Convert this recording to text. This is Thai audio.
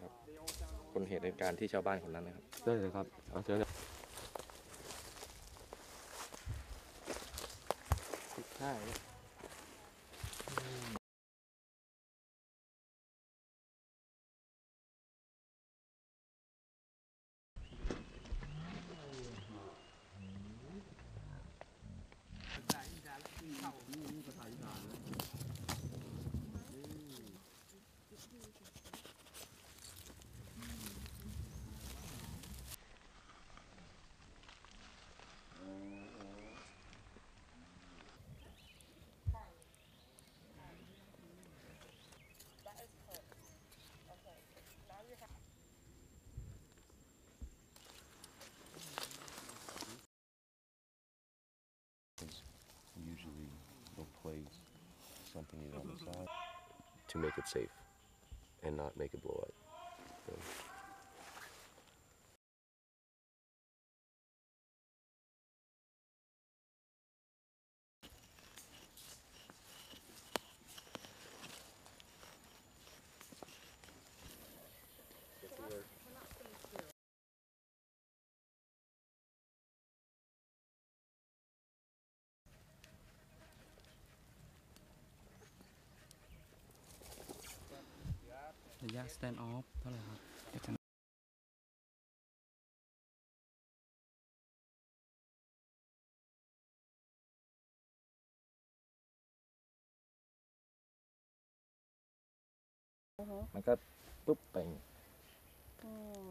ครับ คนเหตุในการณ์ที่ชาวบ้านคนนั้นนะครับได้เลยครับเอาเชิญเลยใช่ usually place something on the side to make it safe and not make it blow up. So, ระยะ stand off เท่าไหร่ครับมันก็ปุ๊บไปอืม